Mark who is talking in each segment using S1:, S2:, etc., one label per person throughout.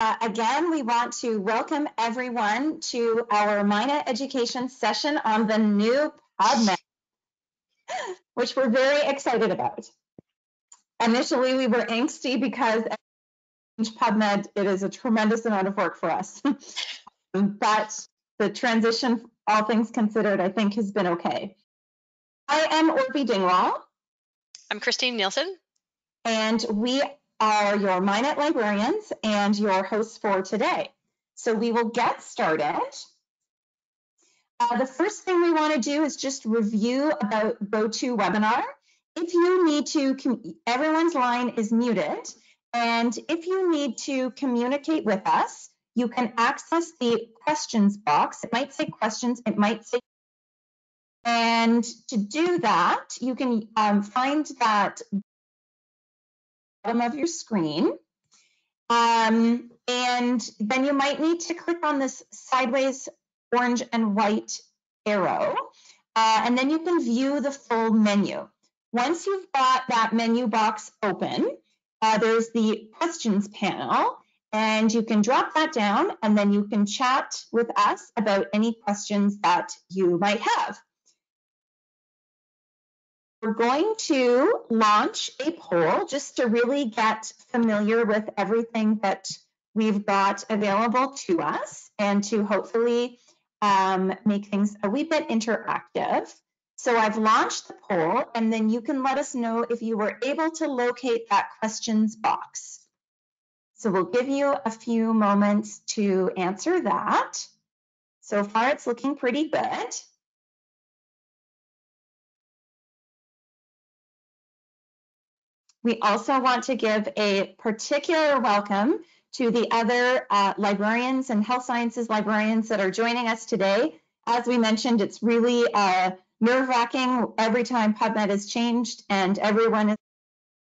S1: Uh, again, we want to welcome everyone to our MHIKNET education session on the new PubMed, which we're very excited about. Initially, we were angsty because PubMed, it is a tremendous amount of work for us. but the transition, all things considered, I think has been okay. I am Orvie Dingwall.
S2: I'm Christine Neilson.
S1: And we are your MHIKNET librarians and your hosts for today. So we will get started. Uh, the first thing we want to do is just review about GoToWebinar. If you need to, everyone's line is muted. And if you need to communicate with us, you can access the questions box. It might say questions, it might say and to do that, you can um, find that bottom of your screen. Um, and then you might need to click on this sideways orange and white arrow, uh, and then you can view the full menu. Once you've got that menu box open, uh, there's the questions panel, and you can drop that down, and then you can chat with us about any questions that you might have. We're going to launch a poll just to really get familiar with everything that we've got available to us and to hopefully um, make things a wee bit interactive. So I've launched the poll and then you can let us know if you were able to locate that questions box. So we'll give you a few moments to answer that. So far it's looking pretty good. We also want to give a particular welcome to the other uh, librarians and health sciences librarians that are joining us today. As we mentioned, it's really uh, nerve-wracking every time PubMed has changed and everyone is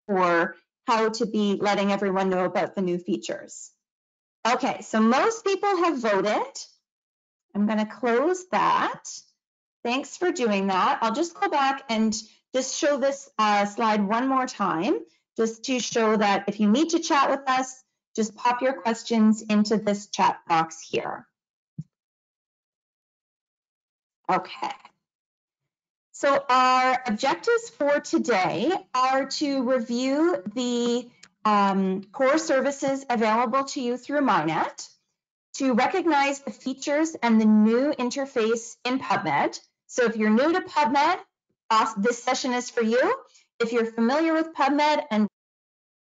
S1: for how to be letting everyone know about the new features. Okay, so most people have voted. I'm going to close that. Thanks for doing that. I'll just go back and just show this uh, slide one more time, just to show that if you need to chat with us, just pop your questions into this chat box here. Okay. So our objectives for today are to review the um, core services available to you through MHIKNET, to recognize the features and the new interface in PubMed. So if you're new to PubMed, this session is for you. If you're familiar with PubMed and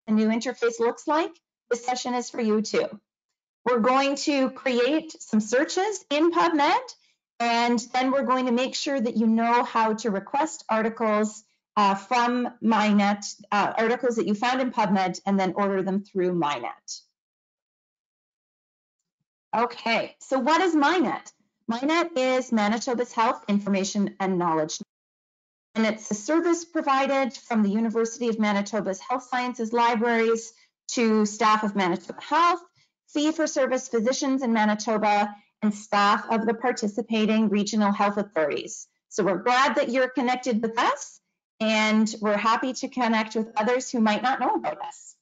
S1: the new interface looks like, this session is for you too. We're going to create some searches in PubMed, and then we're going to make sure that you know how to request articles uh, from MHIKNET, uh, articles that you found in PubMed, and then order them through MHIKNET. Okay, so what is MHIKNET? MHIKNET is Manitoba's Health Information and Knowledge and it's a service provided from the University of Manitoba's Health Sciences Libraries to staff of Manitoba Health, fee-for-service physicians in Manitoba, and staff of the participating regional health authorities. So we're glad that you're connected with us, and we're happy to connect with others who might not know about us.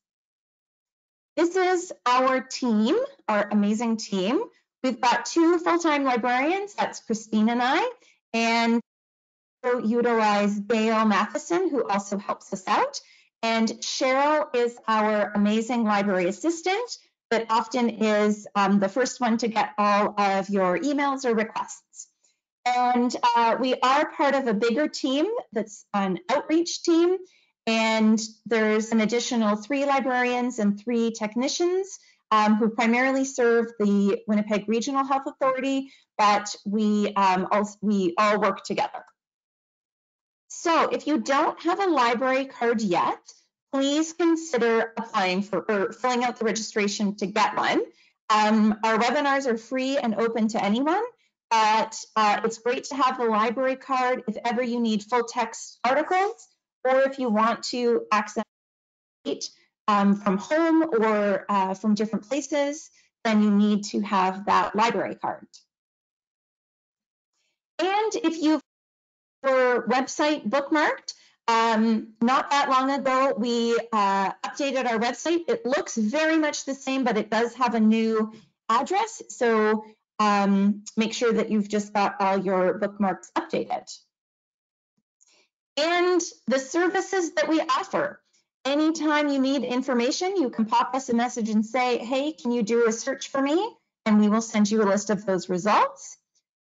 S1: This is our team, our amazing team. We've got two full-time librarians, that's Christine and I, and utilize Dale Matheson, who also helps us out. And Cheryl is our amazing library assistant that often is um, the first one to get all of your emails or requests. And uh, we are part of a bigger team that's an outreach team. And there's an additional three librarians and three technicians um, who primarily serve the Winnipeg Regional Health Authority, but we, um, also, we all work together. So if you don't have a library card yet, please consider applying for or filling out the registration to get one. Um, our webinars are free and open to anyone, but uh, it's great to have the library card if ever you need full text articles or if you want to access it um, from home or uh, from different places, then you need to have that library card. And if you've your website bookmarked, Um, not that long ago, we uh, updated our website. It looks very much the same, but it does have a new address. So um, make sure that you've just got all your bookmarks updated. And the services that we offer. Anytime you need information, you can pop us a message and say, hey, can you do a search for me? And we will send you a list of those results.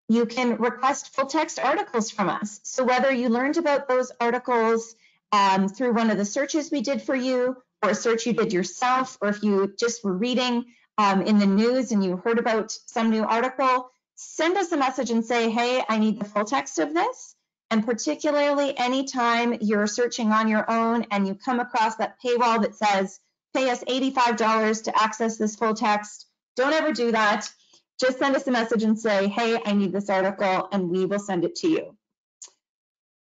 S1: You can request full text articles from us. So whether you learned about those articles um, through one of the searches we did for you, or a search you did yourself, or if you just were reading um, in the news and you heard about some new article, send us a message and say, hey, I need the full text of this. And particularly anytime you're searching on your own and you come across that paywall that says, pay us $85 to access this full text, don't ever do that. Just send us a message and say, hey, I need this article, and we will send it to you.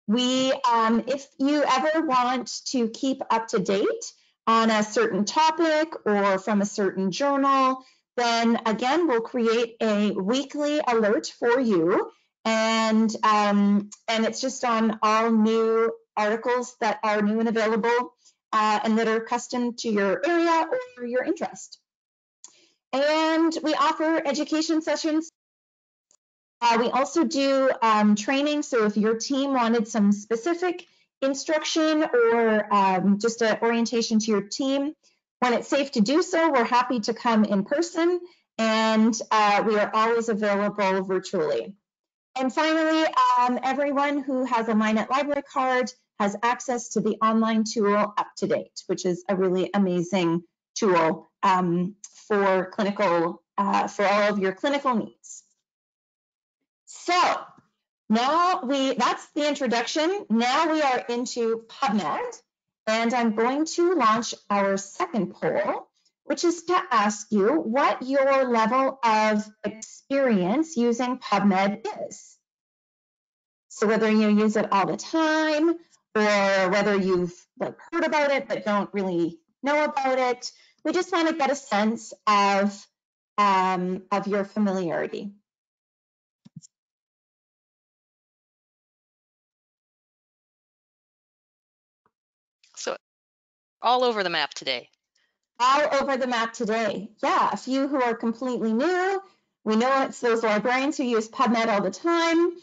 S1: We, um, if you ever want to keep up to date on a certain topic or from a certain journal, then again, we'll create a weekly alert for you and um, and it's just on all new articles that are new and available uh, and that are custom to your area or your interest. And we offer education sessions. Uh, we also do um, training. So if your team wanted some specific instruction or um, just an orientation to your team, when it's safe to do so, we're happy to come in person and uh, we are always available virtually. And finally, um, everyone who has a MHIKNET library card has access to the online tool up to date, which is a really amazing tool um, for clinical, uh, for all of your clinical needs. So now we, that's the introduction. Now we are into PubMed, and I'm going to launch our second poll, which is to ask you what your level of experience using PubMed is. So whether you use it all the time or whether you've like heard about it but don't really know about it, we just want to get a sense of um, of your familiarity.
S2: So all over the map today
S1: all over the map today. Yeah, a few who are completely new. We know it's those librarians who use PubMed all the time.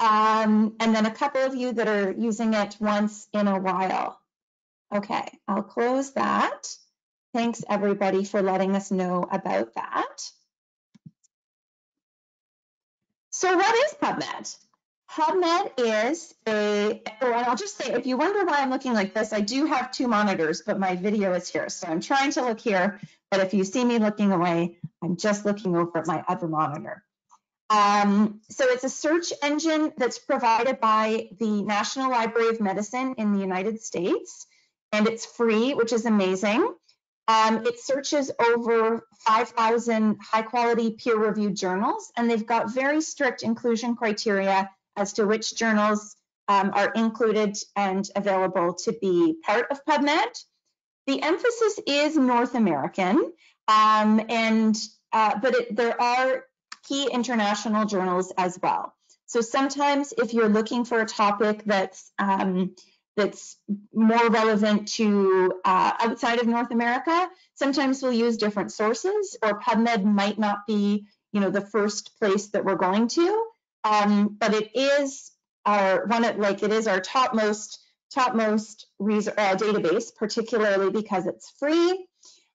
S1: Um, and then a couple of you that are using it once in a while. Okay, I'll close that. Thanks everybody for letting us know about that. So what is PubMed? PubMed is a, oh, and I'll just say, if you wonder why I'm looking like this, I do have two monitors, but my video is here. So I'm trying to look here, but if you see me looking away, I'm just looking over at my other monitor. Um, so it's a search engine that's provided by the National Library of Medicine in the United States, and it's free, which is amazing. Um, it searches over 5,000 high quality peer reviewed journals, and they've got very strict inclusion criteria as to which journals um, are included and available to be part of PubMed. The emphasis is North American, um, and uh, but it, there are key international journals as well. So sometimes if you're looking for a topic that's um, that's more relevant to uh, outside of North America, sometimes we'll use different sources or PubMed might not be you know the first place that we're going to um, but it is our one of like it is our topmost topmost uh, database, particularly because it's free.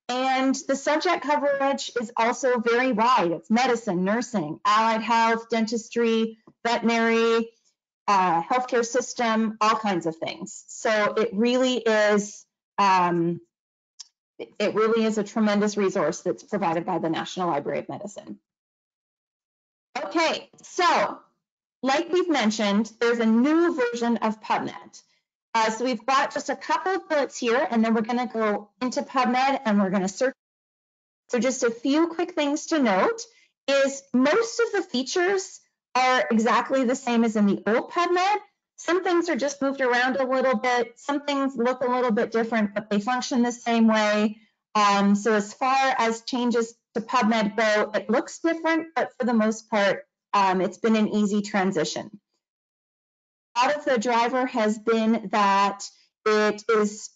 S1: And the subject coverage is also very wide. It's medicine, nursing, allied health, dentistry, veterinary, uh, healthcare system, all kinds of things. So it really is um, it really is a tremendous resource that's provided by the National Library of Medicine. Okay, so like we've mentioned, there's a new version of PubMed. Uh, so we've got just a couple of bullets here, and then we're going to go into PubMed and we're going to search. So just a few quick things to note is most of the features are exactly the same as in the old PubMed. Some things are just moved around a little bit. Some things look a little bit different, but they function the same way. Um, so as far as changes to PubMed Go, it looks different, but for the most part, um, it's been an easy transition. out of the driver has been that it is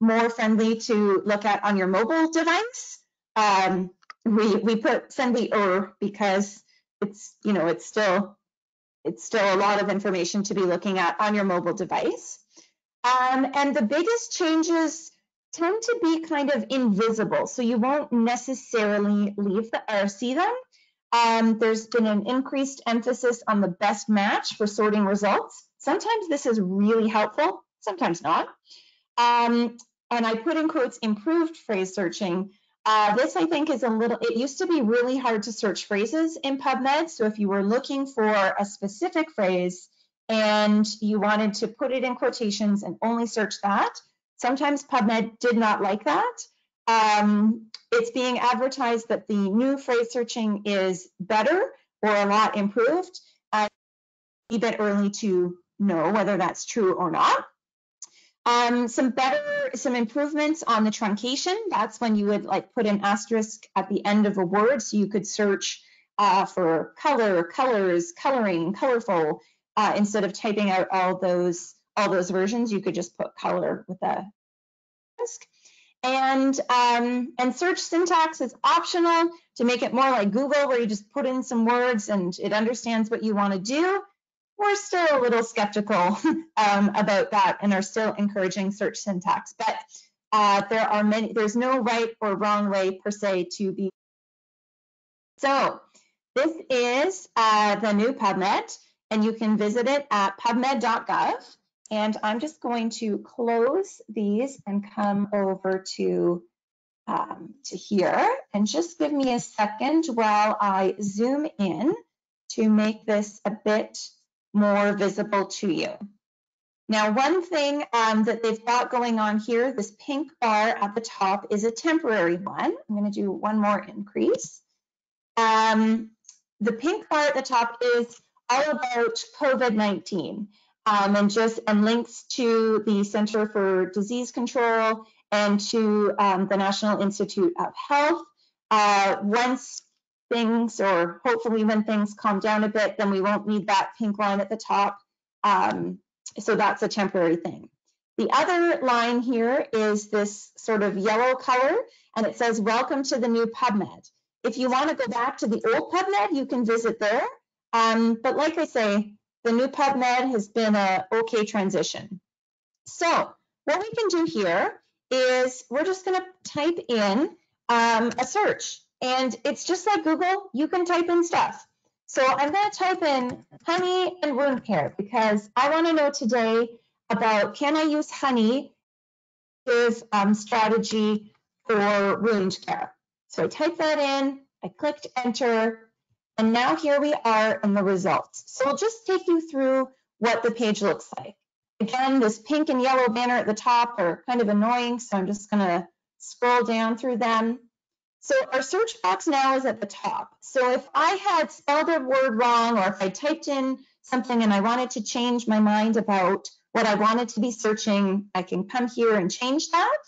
S1: more friendly to look at on your mobile device. Um, we we put friendly er because it's you know it's still it's still a lot of information to be looking at on your mobile device. Um, and the biggest changes tend to be kind of invisible, so you won't necessarily leave the, or see them. Um, there's been an increased emphasis on the best match for sorting results. Sometimes this is really helpful, sometimes not. Um, and I put in quotes improved phrase searching. Uh, this I think is a little, it used to be really hard to search phrases in PubMed. So if you were looking for a specific phrase and you wanted to put it in quotations and only search that, sometimes PubMed did not like that. Um, it's being advertised that the new phrase searching is better or a lot improved. Uh, a bit early to know whether that's true or not. Um, some better, some improvements on the truncation. That's when you would like put an asterisk at the end of a word, so you could search uh, for color, colors, coloring, colorful. Uh, instead of typing out all those all those versions, you could just put color with a asterisk. And um, and search syntax is optional to make it more like Google, where you just put in some words and it understands what you want to do we're still a little skeptical um, about that and are still encouraging search syntax. But uh, there are many, there's no right or wrong way per se to be. So this is uh, the new PubMed, and you can visit it at pubmed.gov. And I'm just going to close these and come over to um, to here and just give me a second while I zoom in to make this a bit more visible to you. Now, one thing um, that they've got going on here, this pink bar at the top is a temporary one. I'm going to do one more increase. Um, the pink bar at the top is all about COVID-19 um, and just and links to the Center for Disease Control and to um, the National Institute of Health. Uh, once things, or hopefully when things calm down a bit, then we won't need that pink line at the top. Um, so that's a temporary thing. The other line here is this sort of yellow color, and it says, welcome to the new PubMed. If you want to go back to the old PubMed, you can visit there. Um, but like I say, the new PubMed has been a okay transition. So what we can do here is we're just going to type in um, a search. And it's just like Google, you can type in stuff. So I'm going to type in honey and wound care because I want to know today about can I use honey as um, strategy for wound care. So I type that in, I clicked enter, and now here we are in the results. So I'll just take you through what the page looks like. Again, this pink and yellow banner at the top are kind of annoying, so I'm just going to scroll down through them. So our search box now is at the top. So if I had spelled a word wrong or if I typed in something and I wanted to change my mind about what I wanted to be searching, I can come here and change that.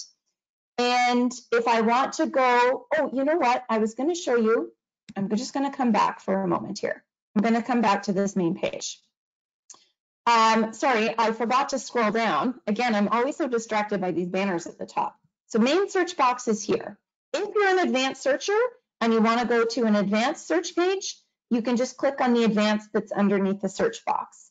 S1: And if I want to go, oh, you know what? I was going to show you. I'm just going to come back for a moment here. I'm going to come back to this main page. Um, sorry, I forgot to scroll down. Again, I'm always so distracted by these banners at the top. So main search box is here. If you're an advanced searcher and you want to go to an advanced search page, you can just click on the advanced that's underneath the search box.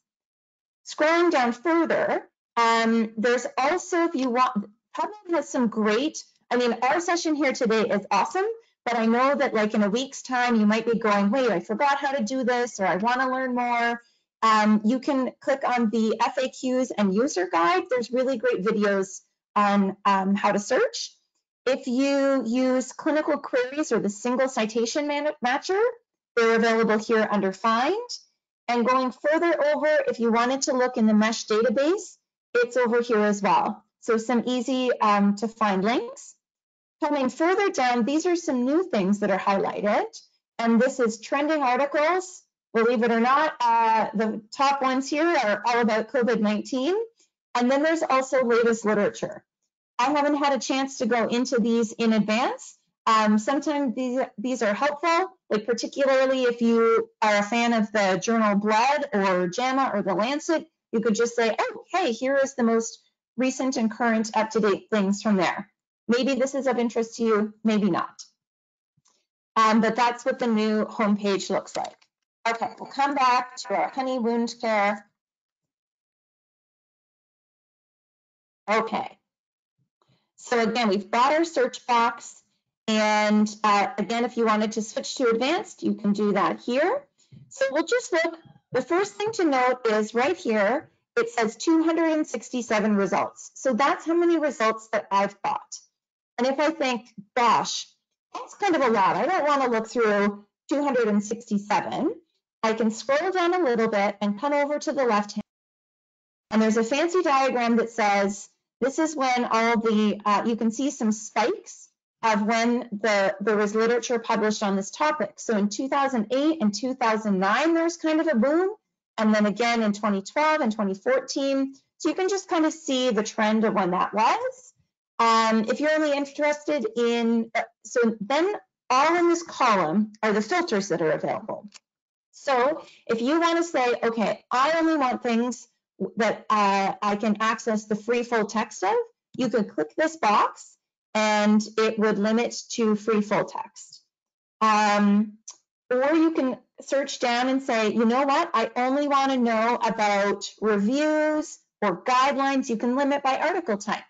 S1: Scrolling down further, um, there's also, if you want, PubMed has some great, I mean, our session here today is awesome, but I know that like in a week's time, you might be going, wait, I forgot how to do this, or I want to learn more. Um, you can click on the FAQs and user guide. There's really great videos on um, how to search. If you use clinical queries or the single citation matcher, they're available here under Find. And going further over, if you wanted to look in the MeSH database, it's over here as well. So some easy um, to find links. Coming further down, these are some new things that are highlighted. And this is trending articles. Believe it or not, uh, the top ones here are all about COVID-19. And then there's also latest literature. I haven't had a chance to go into these in advance. Um, sometimes these, these are helpful, like particularly if you are a fan of the journal Blood or JAMA or the Lancet, You could just say, oh, hey, here is the most recent and current up-to-date things from there. Maybe this is of interest to you, maybe not. Um, but that's what the new homepage looks like. Okay, we'll come back to our honey wound care. Okay. So again, we've got our search box. And uh, again, if you wanted to switch to advanced, you can do that here. So we'll just look. The first thing to note is right here, it says 267 results. So that's how many results that I've got. And if I think, gosh, that's kind of a lot. I don't want to look through 267. I can scroll down a little bit and come over to the left hand. And there's a fancy diagram that says this is when all the, uh, you can see some spikes of when the there was literature published on this topic. So in 2008 and 2009, there's kind of a boom. And then again in 2012 and 2014. So you can just kind of see the trend of when that was. Um, if you're only interested in, uh, so then all in this column are the filters that are available. So if you want to say, okay, I only want things that uh, I can access the free full text of, you can click this box and it would limit to free full text. Um, or you can search down and say, you know what, I only want to know about reviews or guidelines. You can limit by article type.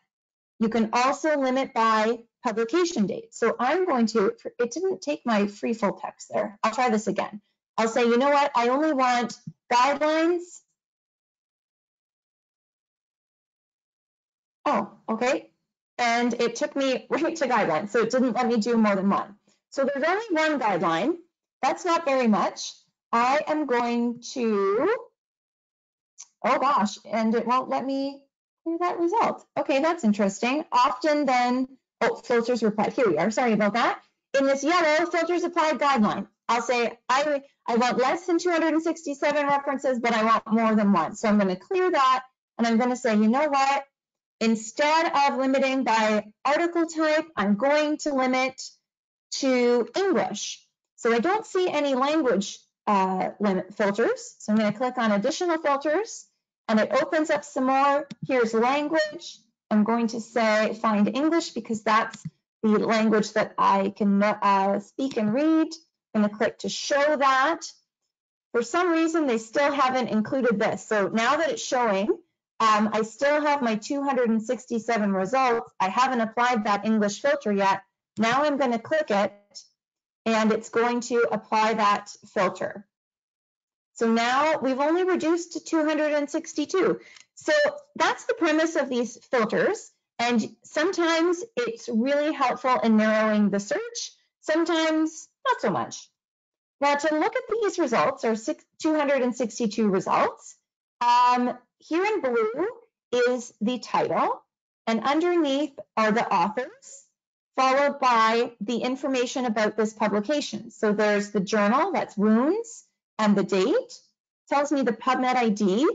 S1: You can also limit by publication date. So I'm going to, it didn't take my free full text there. I'll try this again. I'll say, you know what, I only want guidelines. Oh, okay. And it took me right to guidelines. So it didn't let me do more than one. So there's only one guideline. That's not very much. I am going to, oh gosh, and it won't let me clear that result. Okay, that's interesting. Often then, oh, filters applied. Here we are. Sorry about that. In this yellow, filters applied guideline. I'll say I, I want less than 267 references, but I want more than one. So I'm going to clear that and I'm going to say, you know what? Instead of limiting by article type, I'm going to limit to English. So I don't see any language uh, limit filters. So I'm going to click on additional filters and it opens up some more. Here's language. I'm going to say find English because that's the language that I can uh, speak and read. I'm going to click to show that. For some reason, they still haven't included this. So now that it's showing, um, I still have my 267 results. I haven't applied that English filter yet. Now I'm going to click it and it's going to apply that filter. So now we've only reduced to 262. So that's the premise of these filters. And sometimes it's really helpful in narrowing the search. Sometimes not so much. Now to look at these results, or 262 results, um, here in blue is the title, and underneath are the authors, followed by the information about this publication. So there's the journal, that's Wounds, and the date, tells me the PubMed ID.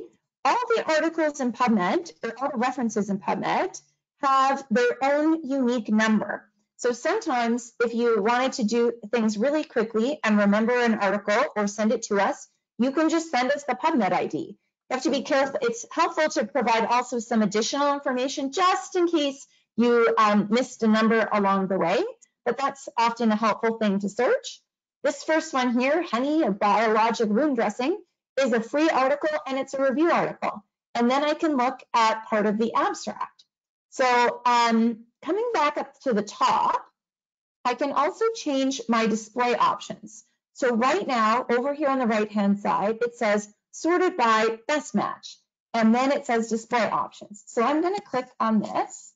S1: All the articles in PubMed, or all the references in PubMed, have their own unique number. So sometimes if you wanted to do things really quickly and remember an article or send it to us, you can just send us the PubMed ID. You have to be careful. It's helpful to provide also some additional information just in case you um, missed a number along the way, but that's often a helpful thing to search. This first one here, honey, a biologic wound dressing, is a free article and it's a review article. And then I can look at part of the abstract. So um, coming back up to the top, I can also change my display options. So right now, over here on the right-hand side, it says sorted by best match. And then it says display options. So I'm gonna click on this.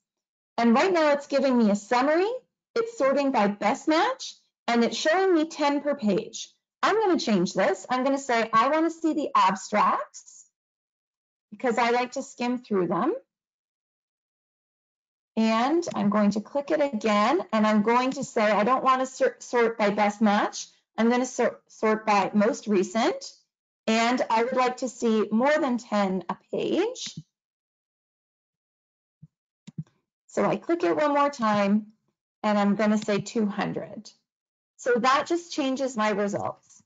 S1: And right now it's giving me a summary. It's sorting by best match and it's showing me 10 per page. I'm gonna change this. I'm gonna say, I wanna see the abstracts because I like to skim through them and I'm going to click it again and I'm going to say I don't want to sort by best match. I'm going to sort by most recent and I would like to see more than 10 a page. So I click it one more time and I'm going to say 200. So that just changes my results.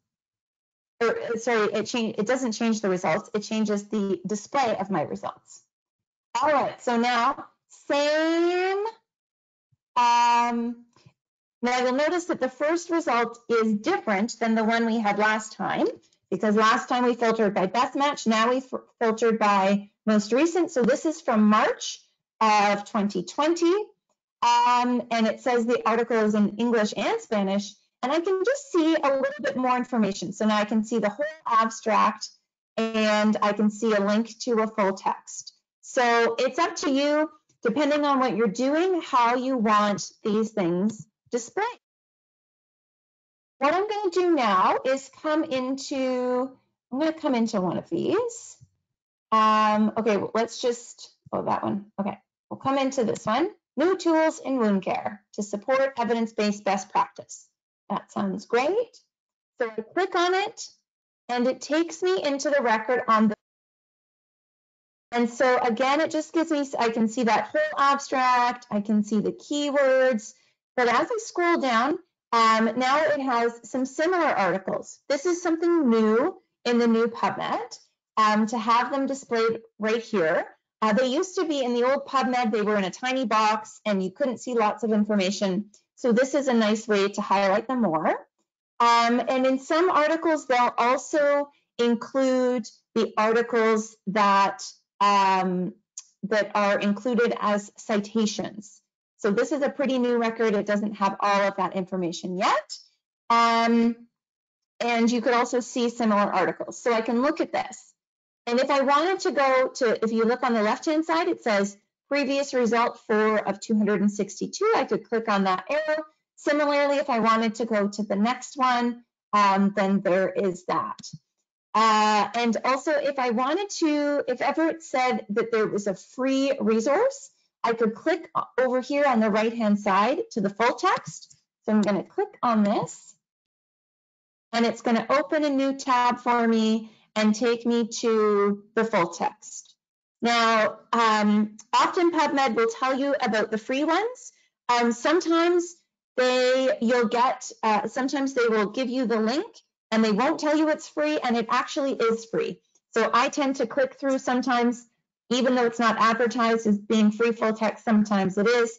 S1: or uh, sorry, it change, it doesn't change the results, it changes the display of my results. All right, so now same. Um, now you'll notice that the first result is different than the one we had last time because last time we filtered by best match, now we filtered by most recent. So this is from March of 2020. Um, and it says the article is in English and Spanish. And I can just see a little bit more information. So now I can see the whole abstract and I can see a link to a full text. So it's up to you, depending on what you're doing, how you want these things displayed. What I'm going to do now is come into, I'm going to come into one of these. Um, okay, well, let's just, oh, that one. Okay, we'll come into this one. New tools in wound care to support evidence-based best practice. That sounds great. So I click on it and it takes me into the record on the and so again, it just gives me, I can see that whole abstract, I can see the keywords, but as I scroll down, um, now it has some similar articles. This is something new in the new PubMed um, to have them displayed right here. Uh, they used to be in the old PubMed, they were in a tiny box and you couldn't see lots of information. So this is a nice way to highlight them more. Um, and in some articles, they'll also include the articles that, um, that are included as citations. So this is a pretty new record. It doesn't have all of that information yet. Um, and you could also see similar articles. So I can look at this. And if I wanted to go to, if you look on the left-hand side, it says previous result four of 262. I could click on that arrow. Similarly, if I wanted to go to the next one, um, then there is that. Uh, and also, if I wanted to, if ever it said that there was a free resource, I could click over here on the right-hand side to the full text. So I'm going to click on this, and it's going to open a new tab for me and take me to the full text. Now, um, often PubMed will tell you about the free ones. Um, sometimes they you'll get, uh, sometimes they will give you the link and they won't tell you it's free, and it actually is free. So I tend to click through sometimes even though it's not advertised as being free full text, sometimes it is.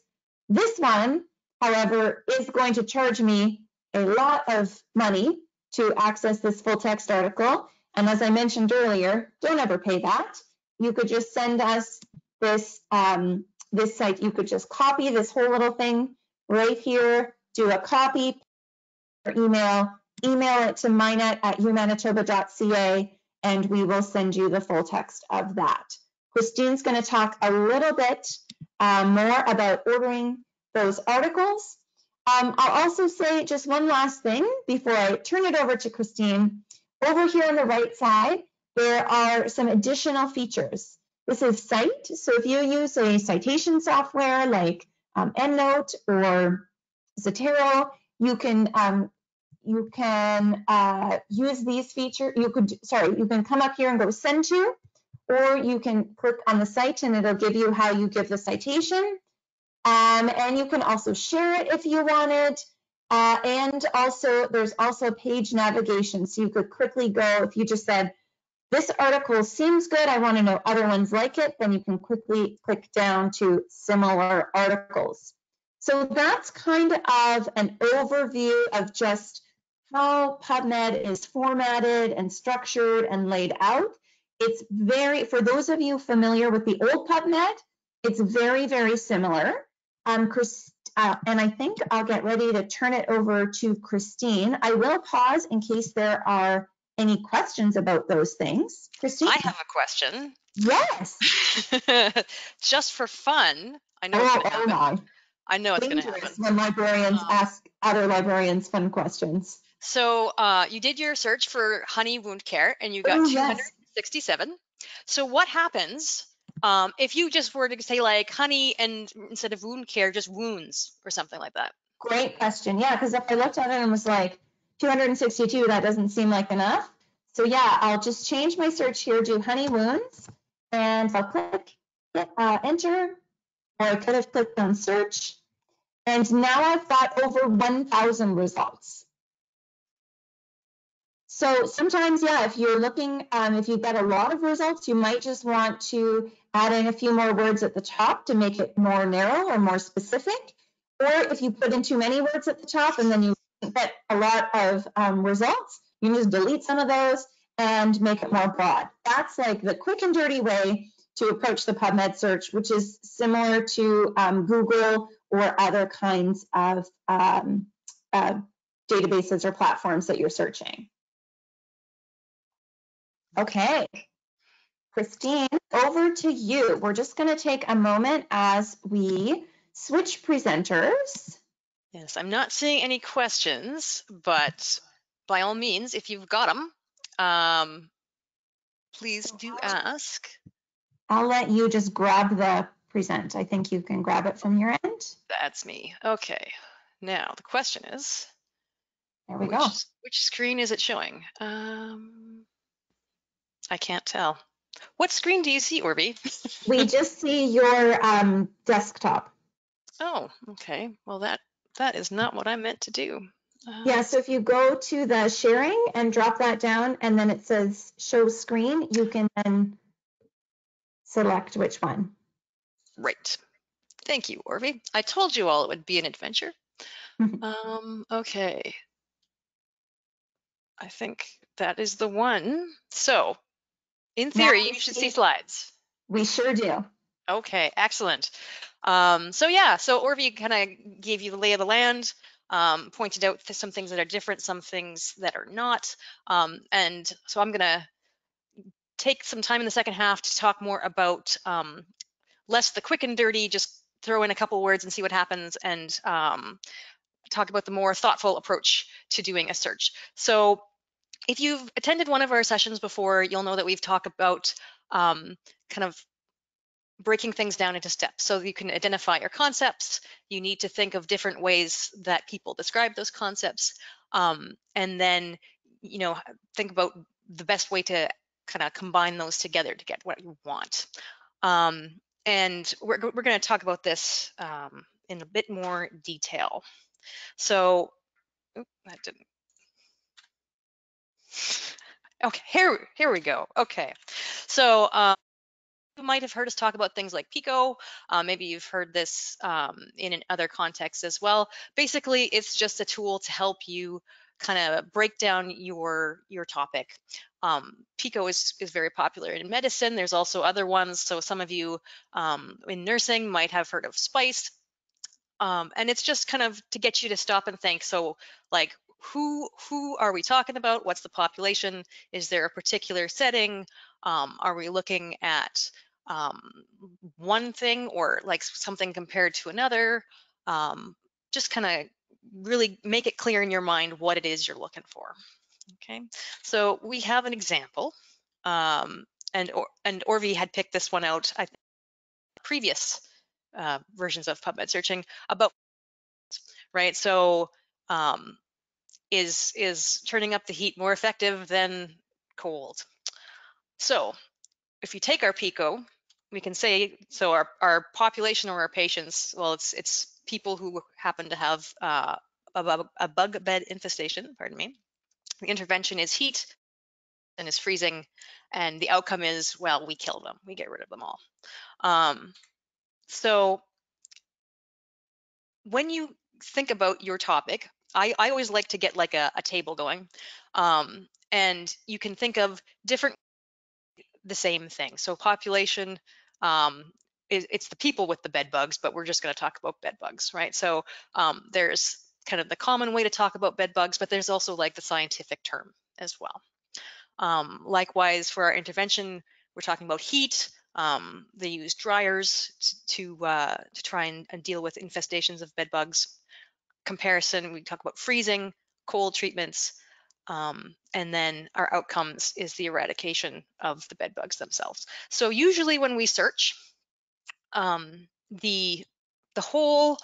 S1: This one, however, is going to charge me a lot of money to access this full text article. And as I mentioned earlier, don't ever pay that. You could just send us this, um, this site. You could just copy this whole little thing right here, do a copy or email, email it to mhiknet at umanitoba.ca, and we will send you the full text of that. Christine's going to talk a little bit um, more about ordering those articles. Um, I'll also say just one last thing before I turn it over to Christine. Over here on the right side, there are some additional features. This is Cite, so if you use a citation software like um, EndNote or Zotero, you can um, you can uh, use these features. You could sorry, you can come up here and go send to, or you can click on the Cite and it'll give you how you give the citation. Um, and you can also share it if you wanted. Uh, and also, there's also page navigation. So you could quickly go, if you just said, this article seems good, I want to know other ones like it, then you can quickly click down to similar articles. So that's kind of an overview of just how PubMed is formatted and structured and laid out. It's very, for those of you familiar with the old PubMed, it's very, very similar. Um, Chris, uh, and I think I'll get ready to turn it over to Christine. I will pause in case there are any questions about those things. Christine?
S2: I have a question.
S1: Yes.
S2: Just for fun. I know
S1: oh,
S2: it's going. Oh
S1: my.
S2: I know it's going to happen.
S1: when librarians
S2: Um,
S1: ask other librarians fun questions.
S2: So uh, you did your search for honey wound care and you got
S1: Oh, yes.
S2: 267. So what happens um, if you just were to say like honey and instead of wound care, just wounds or something like that?
S1: Great question. Yeah, because if I looked at it and was like 262, that doesn't seem like enough. So yeah, I'll just change my search here, do honey wounds, and I'll click uh, enter, or I could have clicked on search. And now I've got over 1,000 results. So sometimes, yeah, if you're looking, um, if you get a lot of results, you might just want to add in a few more words at the top to make it more narrow or more specific. Or if you put in too many words at the top and then you get a lot of um, results, you can just delete some of those and make it more broad. That's like the quick and dirty way to approach the PubMed search, which is similar to um, Google or other kinds of um, uh, databases or platforms that you're searching. Okay, Christine, over to you. We're just going to take a moment as we switch presenters.
S2: Yes, I'm not seeing any questions, but by all means, if you've got them, um, please do ask.
S1: I'll let you just grab the present. I think you can grab it from your end.
S2: That's me. Okay. Now the question is,
S1: there we
S2: which,
S1: go.
S2: Which screen is it showing? Um, I can't tell. What screen do you see, Orvie?
S1: we just see your um, desktop.
S2: Oh, okay. Well, that that is not what I meant to do.
S1: Uh, yeah, so if you go to the sharing and drop that down and then it says show screen, you can then select which one.
S2: Right. Thank you, Orvie. I told you all it would be an adventure. um, okay. I think that is the one. So, in theory, you should see slides.
S1: We sure do.
S2: Okay, excellent. Um, so yeah, so Orvie kind of gave you the lay of the land, um, pointed out some things that are different, some things that are not. Um, and so I'm gonna take some time in the second half to talk more about um, less the quick and dirty, just throw in a couple words and see what happens and um, talk about the more thoughtful approach to doing a search. So if you've attended one of our sessions before, you'll know that we've talked about um, kind of breaking things down into steps. So you can identify your concepts. You need to think of different ways that people describe those concepts. Um, and then, you know, think about the best way to kind of combine those together to get what you want. Um, and we're, we're going to talk about this um, in a bit more detail. So, that didn't. Okay, here, here we go. Okay, so um, you might have heard us talk about things like PICO. Uh, maybe you've heard this um, in other contexts as well. Basically, it's just a tool to help you kind of break down your your topic. Um, PICO is, is very popular in medicine. There's also other ones. So some of you um, in nursing might have heard of SPICE. Um, and it's just kind of to get you to stop and think. So like who who are we talking about? What's the population? Is there a particular setting? Um, are we looking at um, one thing or like something compared to another? Um, just kind of really make it clear in your mind what it is you're looking for. Okay, so we have an example, um, and or, and Orvie had picked this one out. I think previous uh, versions of PubMed searching about right. So um, is is turning up the heat more effective than cold? So if you take our PICO, we can say so our our population or our patients. Well, it's it's people who happen to have uh, a, a bug bed infestation. Pardon me the intervention is heat and is freezing, and the outcome is, well, we kill them, we get rid of them all. Um, so when you think about your topic, I, I always like to get like a, a table going, um, and you can think of different the same thing. So population, um, it, it's the people with the bed bugs, but we're just going to talk about bed bugs, right? So um, there's kind of the common way to talk about bed bugs, but there's also like the scientific term as well. Um, likewise, for our intervention, we're talking about heat. Um, they use dryers to uh, to try and, and, deal with infestations of bed bugs. Comparison, we talk about freezing, cold treatments, um, and then our outcomes is the eradication of the bed bugs themselves. So usually when we search, um, the the whole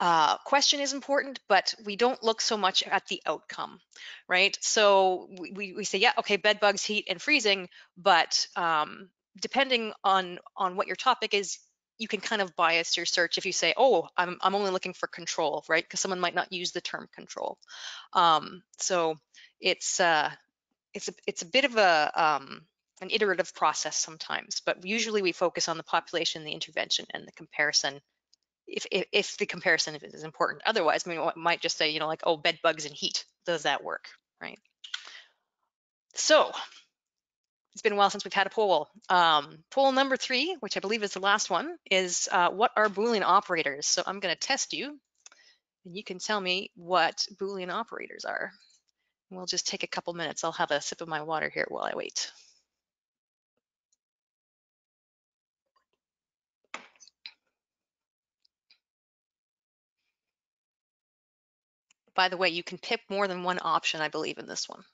S2: uh, question is important, but we don't look so much at the outcome, right? So we, we say, yeah, okay, bed bugs, heat, and freezing, but um, depending on on what your topic is, you can kind of bias your search if you say, oh, I'm, I'm only looking for control, right? Because someone might not use the term control. Um, so it's uh, it's a, it's a bit of a um, an iterative process sometimes, but usually we focus on the population, the intervention, and the comparison. If, if, if the comparison is important, otherwise, I mean, we might just say, you know, like, oh, bed bugs and heat, does that work, right? So it's been a while since we've had a poll. Um, poll number three, which I believe is the last one, is uh, what are Boolean operators? So I'm going to test you, and you can tell me what Boolean operators are. We'll just take a couple minutes. I'll have a sip of my water here while I wait. By the way, you can pick more than one option, I believe, in this one.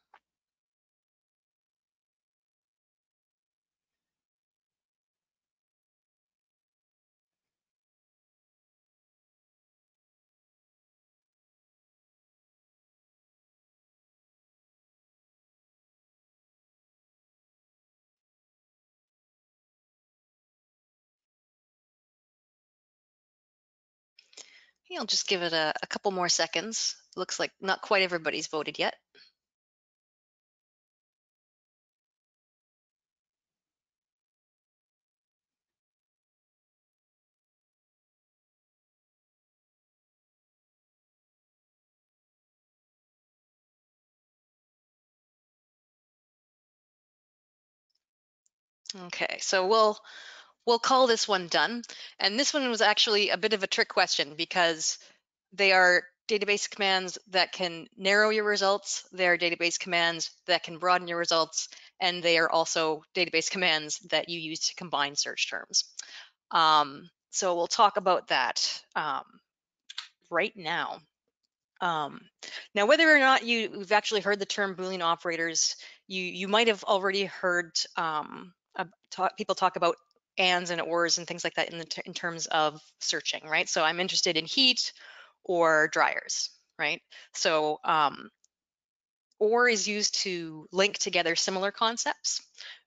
S2: I'll just give it a, a couple more seconds. Looks like not quite everybody's voted yet. Okay, so we'll we'll call this one done. And this one was actually a bit of a trick question because they are database commands that can narrow your results. They are database commands that can broaden your results. And they are also database commands that you use to combine search terms. Um, so we'll talk about that um, right now. Um, now, whether or not you, have actually heard the term Boolean operators, you, you might have already heard um, talk, people talk about ands and ors and things like that in, the, in terms of searching, right? So I'm interested in heat or dryers, right? So um, or is used to link together similar concepts,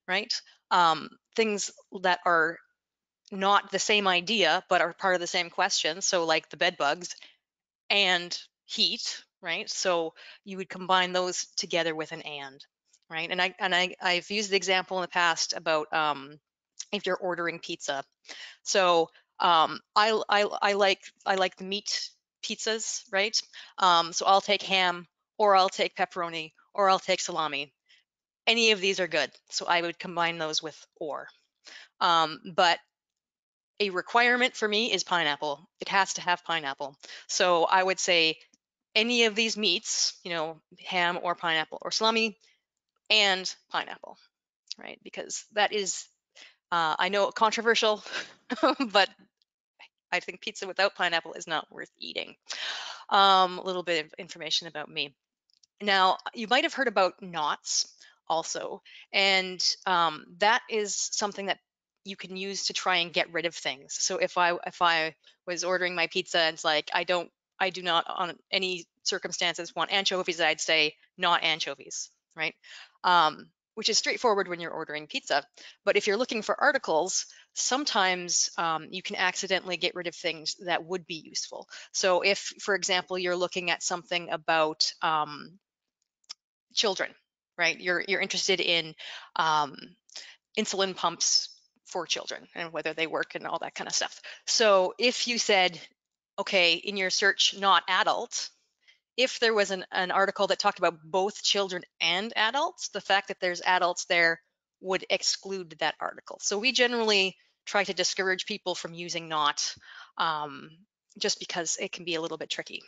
S2: right? Um, things that are not the same idea, but are part of the same question. So like the bed bugs and heat, right? So you would combine those together with an and, right? And I and I I've used the example in the past about um, if you're ordering pizza. So um, I, I, I like I like the meat pizzas, right? Um, so I'll take ham or I'll take pepperoni or I'll take salami. Any of these are good. So I would combine those with or. Um, but a requirement for me is pineapple. It has to have pineapple. So I would say any of these meats, you know, ham or pineapple or salami and pineapple, right? Because that is uh, I know controversial, but I think pizza without pineapple is not worth eating. Um, a little bit of information about me. Now, you might have heard about knots also, and um, that is something that you can use to try and get rid of things. So if I if I was ordering my pizza and it's like I don't I do not on any circumstances want anchovies, I'd say not anchovies, right? Um, which is straightforward when you're ordering pizza. But if you're looking for articles, sometimes um, you can accidentally get rid of things that would be useful. So if, for example, you're looking at something about um, children, right? You're, you're interested in um, insulin pumps for children and whether they work and all that kind of stuff. So if you said, okay, in your search, not adult, if there was an, an article that talked about both children and adults, the fact that there's adults there would exclude that article. So we generally try to discourage people from using not um, just because it can be a little bit tricky.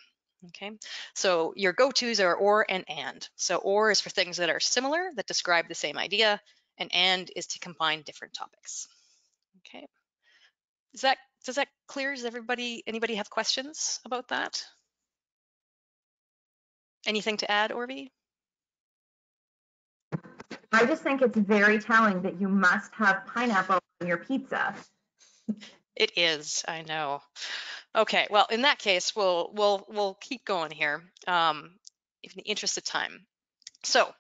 S2: Okay, so your go-tos are or and and. So or is for things that are similar, that describe the same idea, and and is to combine different topics. Okay, is that does that clear? Does everybody anybody have questions about that? Anything to add, Orvie?
S1: I just think it's very telling that you must have pineapple on your pizza.
S2: It is, I know. Okay, well, in that case, we'll we'll we'll keep going here, um, in the interest of time. So,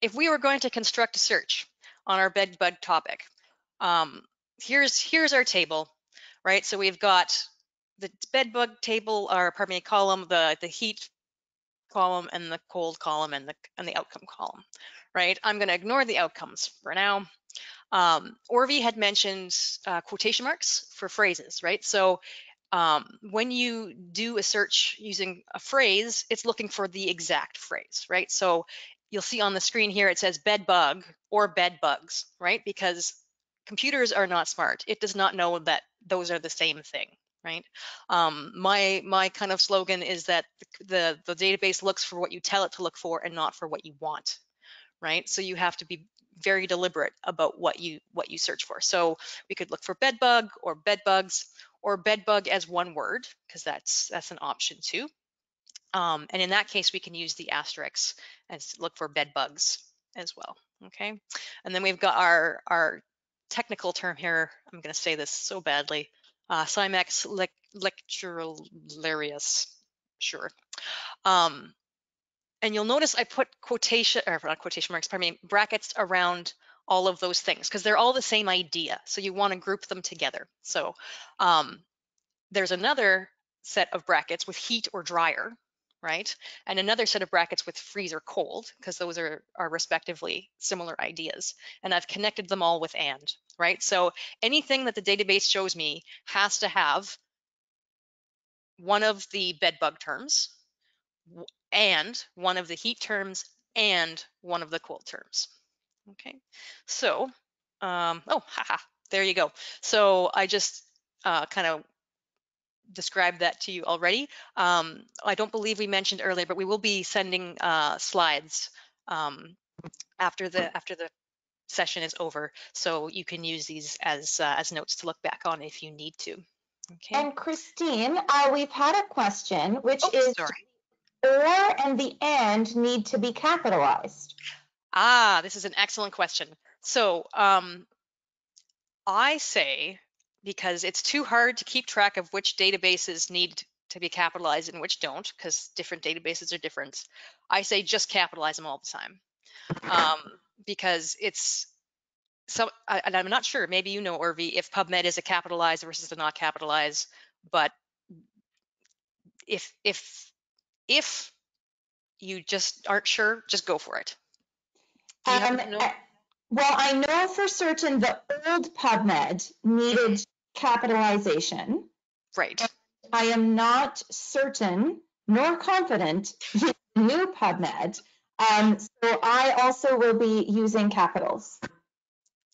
S2: if we were going to construct a search on our bed bug topic, um, here's here's our table, right? So we've got the bed bug table, or pardon me, column, the the heat column and the cold column and the and the outcome column, right? I'm going to ignore the outcomes for now. Um, Orvie had mentioned uh, quotation marks for phrases, right? So um, when you do a search using a phrase, it's looking for the exact phrase, right? So you'll see on the screen here, it says bed bug or bed bugs, right? Because computers are not smart. It does not know that those are the same thing, right? Um, my my kind of slogan is that the, the database looks for what you tell it to look for and not for what you want, right? So you have to be very deliberate about what you what you search for. So we could look for bed bug or bed bugs or bed bug as one word because that's that's an option too. Um, and in that case, we can use the asterisks and look for bed bugs as well. Okay, and then we've got our our technical term here. I'm going to say this so badly. Uh, Cimex lec lecturarius, sure. Um, and you'll notice I put quotation, or not quotation marks, pardon me, brackets around all of those things because they're all the same idea. So you want to group them together. So um, there's another set of brackets with heat or dryer, right? And another set of brackets with freeze or cold because those are, are respectively similar ideas. And I've connected them all with and, right? So anything that the database shows me has to have one of the bedbug terms and one of the heat terms and one of the cold terms. Okay, so, um, oh, haha, there you go. So I just uh, kind of described that to you already. Um, I don't believe we mentioned earlier, but we will be sending uh, slides um, after the after the session is over, so you can use these as uh, as notes to look back on if you need to. Okay.
S1: And Christine, uh, we've had a question, which
S2: oh,
S1: is
S2: sorry.
S1: or and the and need to be capitalized.
S2: Ah, this is an excellent question. So um, I say because it's too hard to keep track of which databases need to be capitalized and which don't, because different databases are different. I say just capitalize them all the time, um, because it's so. And I'm not sure. Maybe you know, Orvie, if PubMed is a capitalized versus a not capitalized, but if if if you just aren't sure, just go for it.
S1: Um, uh, well, I know for certain the old PubMed needed capitalization.
S2: Right.
S1: I am not certain nor confident in new PubMed. Um, so I also will be using capitals.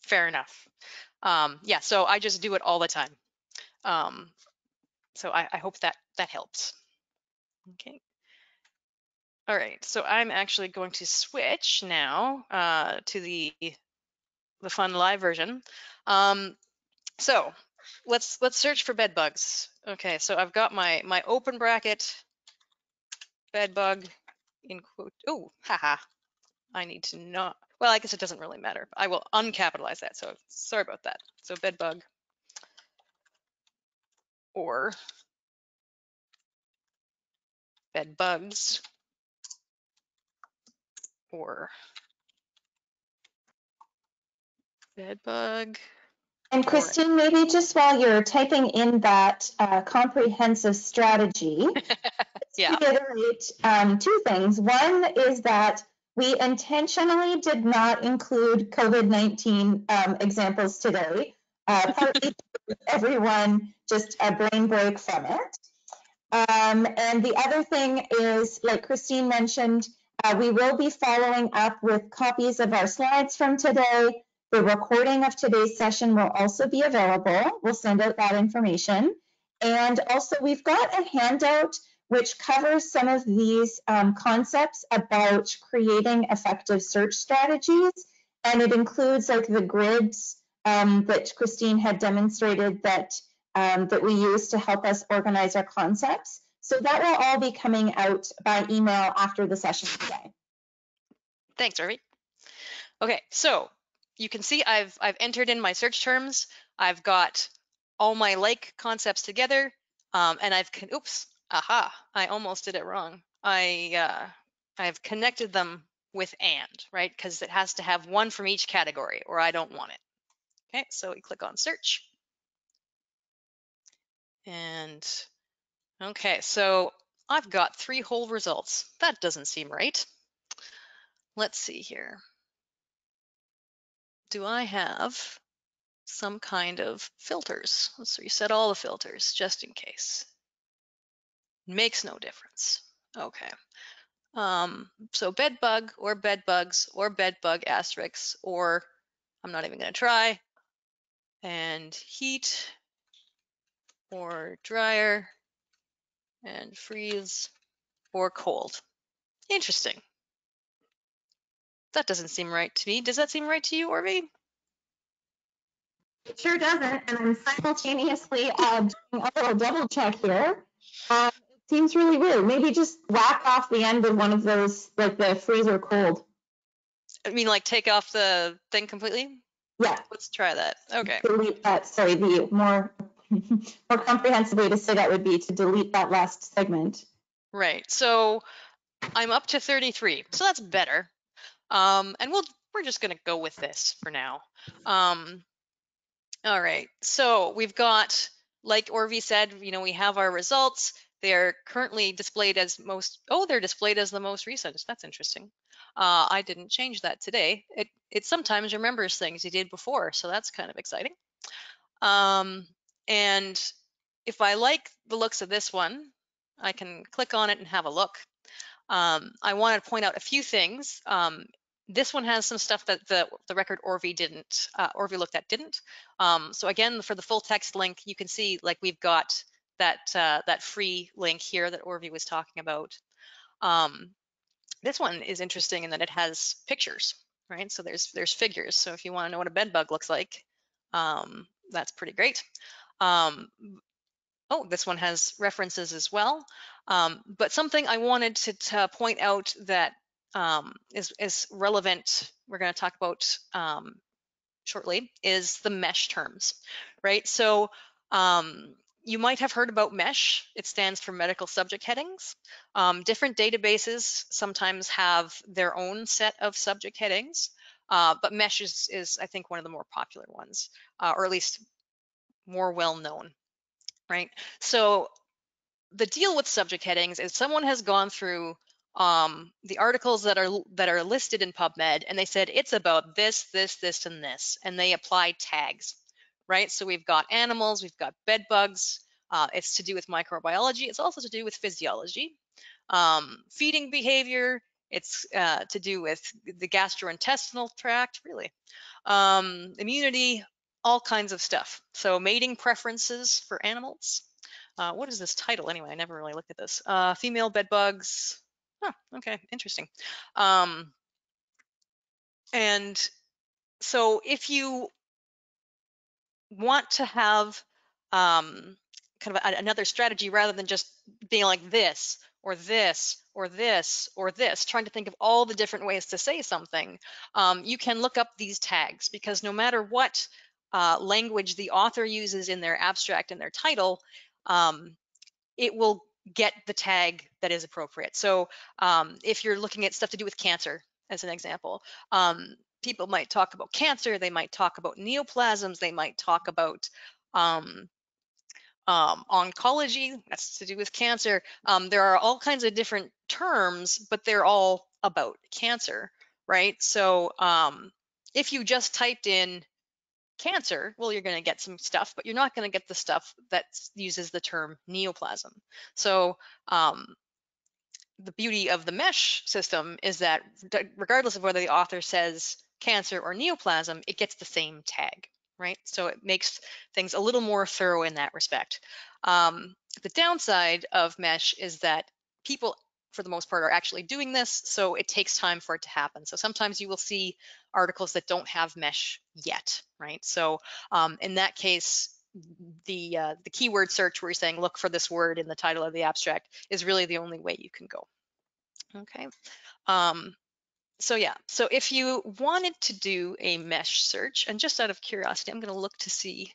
S2: Fair enough. Um, yeah, so I just do it all the time. Um, so I, I hope that that helps. Okay. All right, so I'm actually going to switch now uh, to the the fun live version. Um, so let's let's search for bed bugs. Okay, so I've got my my open bracket bed bug in quote. Oh, haha. I need to not. Well, I guess it doesn't really matter. I will uncapitalize that. So sorry about that. So bed bug or bed bugs or bed bug.
S1: And Christine, maybe just while you're typing in that uh, comprehensive strategy,
S2: yeah.
S1: reiterate um, two things. One is that we intentionally did not include COVID-19 um, examples today, uh, partly everyone just a brain break from it. Um, and the other thing is, like Christine mentioned, uh, we will be following up with copies of our slides from today. The recording of today's session will also be available. We'll send out that information. And also we've got a handout which covers some of these um, concepts about creating effective search strategies. And it includes like the grids um, that Christine had demonstrated that, um, that we use to help us organize our concepts. So that will all be coming out by email after the session today.
S2: Thanks, Orvie. Okay, so you can see I've I've entered in my search terms. I've got all my like concepts together, um, and I've oops, aha, I almost did it wrong. I uh, I've connected them with and right because it has to have one from each category, or I don't want it. Okay, so we click on search, and Okay, so I've got three whole results. That doesn't seem right. Let's see here. Do I have some kind of filters? Let's reset all the filters just in case. Makes no difference. Okay. Um, so bed bug or bed bugs or bed bug asterisks or I'm not even going to try. And heat or dryer and freeze or cold. Interesting. That doesn't seem right to me. Does that seem right to you, Orvie?
S1: It sure doesn't, and I'm simultaneously uh, doing a little double check here. Uh, it seems really weird. Maybe just whack off the end of one of those, like the freezer cold.
S2: I mean, like take off the thing completely?
S1: Yeah,
S2: Let's try that. Okay.
S1: delete that. Sorry, the more more comprehensive way to say that would be to delete that last segment.
S2: Right. So I'm up to 33. So that's better. Um, and we'll we're just gonna go with this for now. Um, all right. So we've got, like Orvie said, you know, we have our results. They're currently displayed as most. Oh, they're displayed as the most recent. That's interesting. Uh, I didn't change that today. It it sometimes remembers things you did before, so that's kind of exciting. Um, and if I like the looks of this one, I can click on it and have a look. Um, I want to point out a few things. Um, this one has some stuff that the, the record Orvie didn't, uh, Orvie looked at didn't. Um, so again, for the full text link, you can see like we've got that uh, that free link here that Orvie was talking about. Um, this one is interesting in that it has pictures, right? So there's there's figures. So if you want to know what a bed bug looks like, um, that's pretty great. Um, oh, this one has references as well. Um, but something I wanted to, to point out that um, is, is relevant, we're going to talk about um, shortly, is the mesh terms, right? So um, you might have heard about MESH. It stands for medical subject headings. Um, different databases sometimes have their own set of subject headings, uh, but MESH is, is, I think, one of the more popular ones, uh, or at least more well known, right? So the deal with subject headings is someone has gone through um, the articles that are that are listed in PubMed, and they said it's about this, this, this, and this, and they apply tags, right? So we've got animals, we've got bed bugs. Uh, it's to do with microbiology. It's also to do with physiology, um, feeding behavior. It's uh, to do with the gastrointestinal tract, really, um, immunity, all kinds of stuff. So mating preferences for animals. Uh, what is this title anyway? I never really looked at this. Uh, female bed bugs, Huh, okay, interesting. Um, and so if you want to have um, kind of a, another strategy rather than just being like this or this or this or this, trying to think of all the different ways to say something, um, you can look up these tags because no matter what uh, language the author uses in their abstract and their title, um, it will get the tag that is appropriate. So um, if you're looking at stuff to do with cancer, as an example, um, people might talk about cancer, they might talk about neoplasms, they might talk about um, um oncology, that's to do with cancer. Um, there are all kinds of different terms, but they're all about cancer, right? So um, if you just typed in cancer, well, you're going to get some stuff, but you're not going to get the stuff that uses the term neoplasm. So um, the beauty of the mesh system is that regardless of whether the author says cancer or neoplasm, it gets the same tag, right? So it makes things a little more thorough in that respect. Um, the downside of mesh is that people for the most part are actually doing this so it takes time for it to happen. So sometimes you will see articles that don't have mesh yet right? So um, in that case the uh, the keyword search where you're saying look for this word in the title of the abstract is really the only way you can go. Okay um, so yeah so if you wanted to do a mesh search and just out of curiosity i'm going to look to see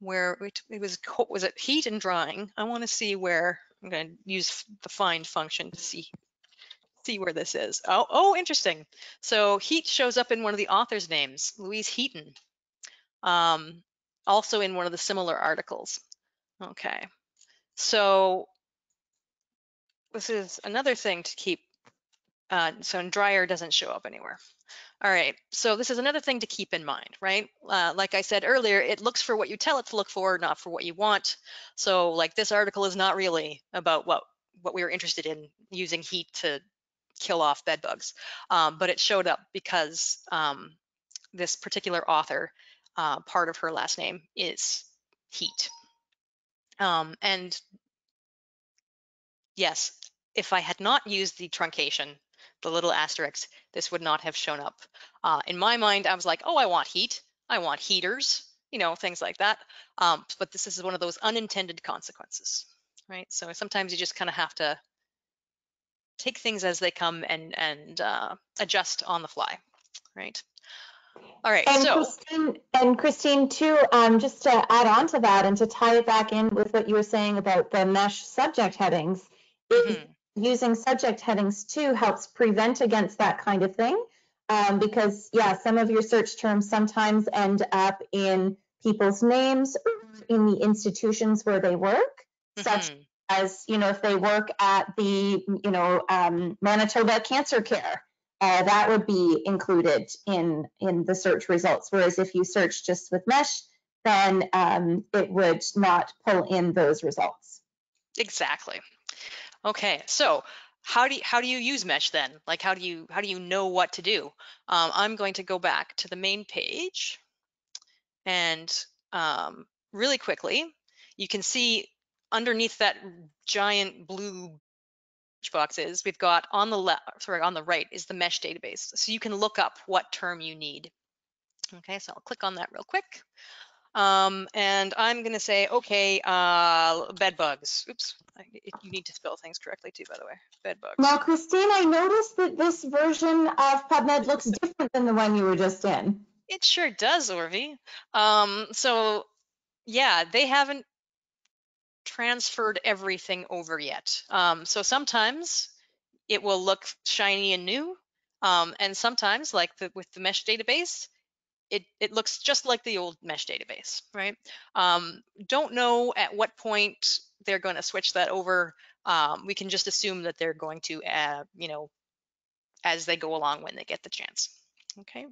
S2: where it, it was was it heat and drying? I want to see where I'm going to use the find function to see see where this is. Oh, oh, interesting. So Heat shows up in one of the author's names, Louise Heaton, um, also in one of the similar articles. Okay, so this is another thing to keep, uh, so dryer doesn't show up anywhere. All right, so this is another thing to keep in mind, right? Uh, like I said earlier, it looks for what you tell it to look for, not for what you want. So like this article is not really about what, what we were interested in using heat to kill off bed bugs, um, but it showed up because um, this particular author, uh, part of her last name is heat. Um, and yes, if I had not used the truncation the little asterisk, this would not have shown up. Uh, in my mind, I was like, oh, I want heat. I want heaters, you know, things like that. Um, but this is one of those unintended consequences, right? So sometimes you just kind of have to take things as they come and, and uh, adjust on the fly, right? All right,
S1: And
S2: so,
S1: Christine, and Christine too, um, just to add on to that and to tie it back in with what you were saying about the mesh subject headings, is
S2: mhm,
S1: using subject headings too helps prevent against that kind of thing. Um, because yeah, some of your search terms sometimes end up in people's names or in the institutions where they work, such
S2: mhm,
S1: as, you know, if they work at the, you know, um, Manitoba Cancer Care, uh, that would be included in, in the search results. Whereas if you search just with mesh, then um, it would not pull in those results.
S2: exactly. Okay, so how do you, how do you use mesh then? Like how do you how do you know what to do? Um, I'm going to go back to the main page and um, really quickly, you can see underneath that giant blue boxes, we've got on the left, sorry, on the right is the mesh database. So you can look up what term you need. Okay, so I'll click on that real quick. Um, and I'm gonna say, okay, uh, bed bugs. Oops, I, you need to spell things correctly too, by the way. Bed bugs.
S1: Now, Christine, I noticed that this version of PubMed looks different than the one you were just in.
S2: It sure does, Orvie. Um, so yeah, they haven't transferred everything over yet. Um, so sometimes it will look shiny and new. Um, and sometimes like the, with the mesh database, it, it looks just like the old mesh database, right? Um, don't know at what point they're going to switch that over. Um, we can just assume that they're going to, uh, you know, as they go along when they get the chance. Okay.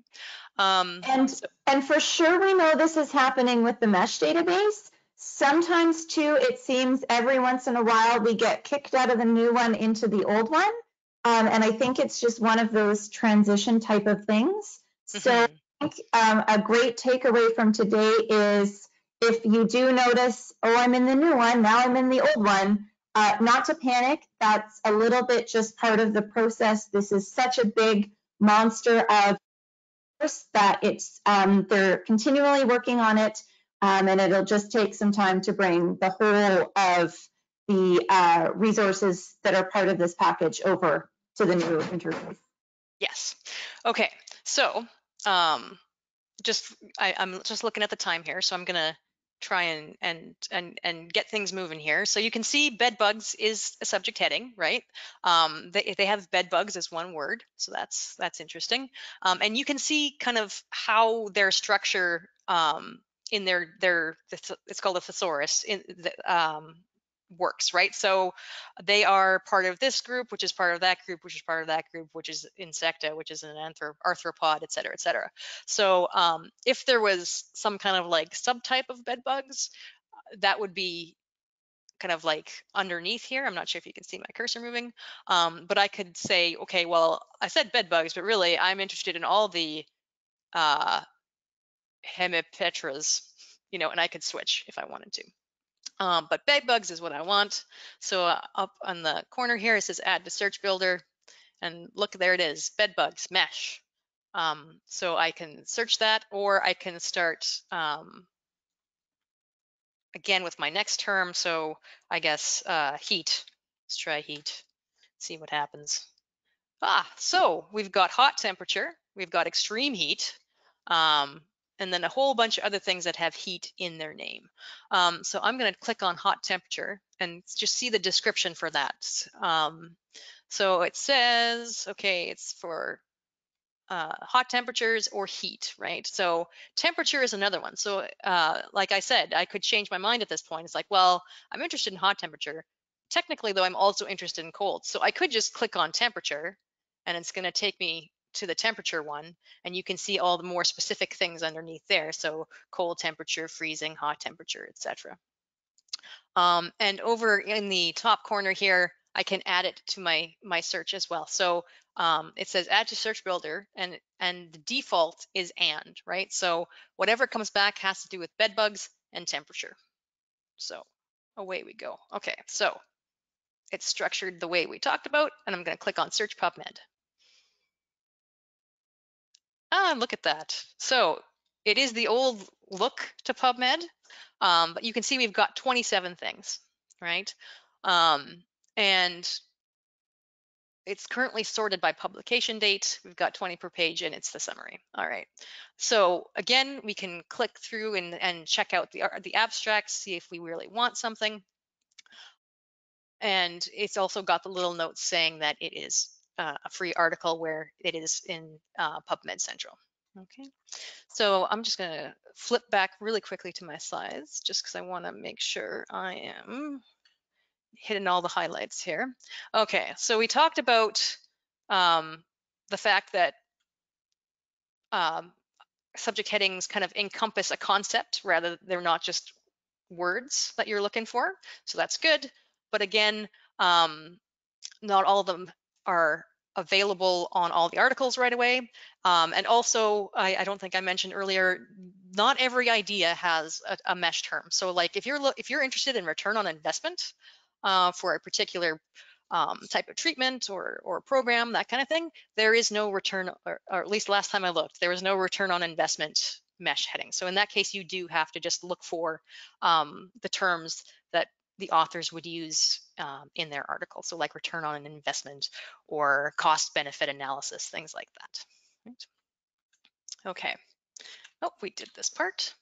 S2: Um,
S1: And,
S2: so-
S1: and for sure, we know this is happening with the mesh database. Sometimes too, it seems every once in a while we get kicked out of the new one into the old one. Um, and I think it's just one of those transition type of things. So
S2: mhm.
S1: I think um, a great takeaway from today is if you do notice, oh, I'm in the new one, now I'm in the old one, uh, not to panic. That's a little bit just part of the process. This is such a big monster of course that it's um, they're continually working on it, um, and it'll just take some time to bring the whole of the uh, resources that are part of this package over to the new interface.
S2: Yes. Okay. So, um, just I, I'm just looking at the time here, so I'm gonna try and and and and get things moving here. So you can see bed bugs is a subject heading, right? Um, they they have bed bugs as one word, so that's that's interesting. Um, and you can see kind of how their structure um, in their their it's called a thesaurus in the, um, works, right? So they are part of this group, which is part of that group, which is part of that group, which is insecta, which is an anthrop arthropod, et cetera, et cetera. So um, if there was some kind of like subtype of bed bugs, that would be kind of like underneath here. I'm not sure if you can see my cursor moving, um, but I could say, okay, well, I said bed bugs, but really I'm interested in all the uh, hemipetras, you know, and I could switch if I wanted to. Um, but bed bugs is what I want. So uh, up on the corner here, it says add to search builder. And look, there it is, bed bugs, mesh. Um, so I can search that or I can start um, again with my next term. So I guess uh, heat, let's try heat, see what happens. Ah, so we've got hot temperature, we've got extreme heat, um, and then a whole bunch of other things that have heat in their name. Um, so I'm going to click on hot temperature and just see the description for that. Um, so it says, okay, it's for uh, hot temperatures or heat, right? So temperature is another one. So uh, like I said, I could change my mind at this point. It's like, well, I'm interested in hot temperature. technically though, I'm also interested in cold. So I could just click on temperature and it's gonna take me to the temperature one and you can see all the more specific things underneath there. So cold temperature, freezing, hot temperature, etc. Um, and over in the top corner here, I can add it to my, my search as well. So um, it says add to search builder and, and the default is and, right? So whatever comes back has to do with bed bugs and temperature. So away we go. Okay, so it's structured the way we talked about, and I'm gonna click on search PubMed. Ah, look at that. So it is the old look to PubMed, um, but you can see we've got 27 things, right? Um, and it's currently sorted by publication date. We've got 20 per page and it's the summary. All right. So again, we can click through and, and check out the, the abstracts, see if we really want something. And it's also got the little notes saying that it is uh, a free article where it is in uh, PubMed Central. Okay, so I'm just going to flip back really quickly to my slides just because I want to make sure I am hitting all the highlights here. Okay, so we talked about um, the fact that um, subject headings kind of encompass a concept rather they're not just words that you're looking for. So that's good. But again, um, not all of them are available on all the articles right away. Um, and also, I, I, don't think I mentioned earlier, not every idea has a, a MeSH term. So like if you're if you're interested in return on investment uh, for a particular um, type of treatment or, or program, that kind of thing, there is no return, or, or at least last time I looked, there was no return on investment MeSH heading. So in that case, you do have to just look for um, the terms that the authors would use um, in their article. So like return on an investment or cost benefit analysis, things like that. Right. Okay. Oh, we did this part.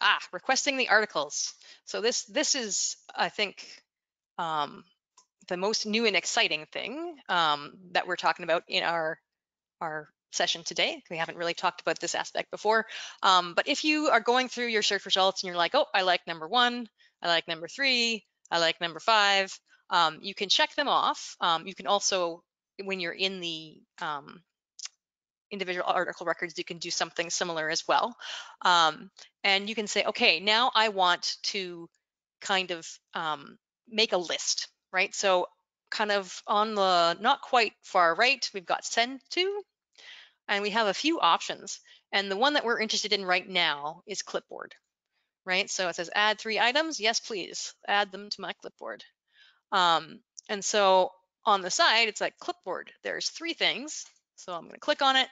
S2: Ah, requesting the articles. So this this is, I think, um, the most new and exciting thing um, that we're talking about in our our session today. We haven't really talked about this aspect before. Um, but if you are going through your search results and you're like, oh, I like number one, I like number three, I like number five, um, you can check them off. Um, you can also, when you're in the um, individual article records, you can do something similar as well. Um, and you can say, okay, now I want to kind of um, make a list, right? So kind of on the not quite far right, we've got send to, and we have a few options. And the one that we're interested in right now is clipboard, right? So it says add three items. Yes, please add them to my clipboard. Um, and so on the side, it's like clipboard. There's three things. So I'm going to click on it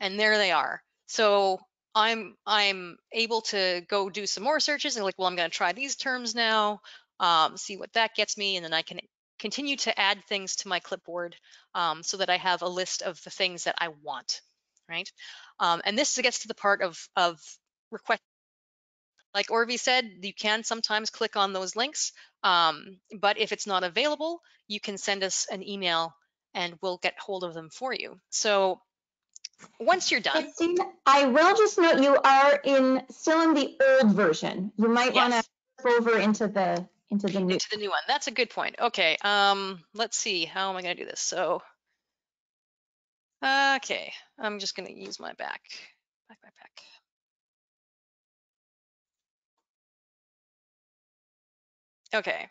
S2: and there they are. So I'm I'm able to go do some more searches and like, well, I'm going to try these terms now, um, see what that gets me, and then I can continue to add things to my clipboard um, so that I have a list of the things that I want, right? Um, and this gets to the part of, of request. Like Orvie said, you can sometimes click on those links, um, but if it's not available, you can send us an email and we'll get hold of them for you. So once you're done.
S1: Christine, I will just note you are in still in the old version. You might yes. want to over into the into the new
S2: into the new one. That's a good point. Okay, um, let's see. How am I going to do this? So, okay, I'm just going to use my back, back, back, back. Okay,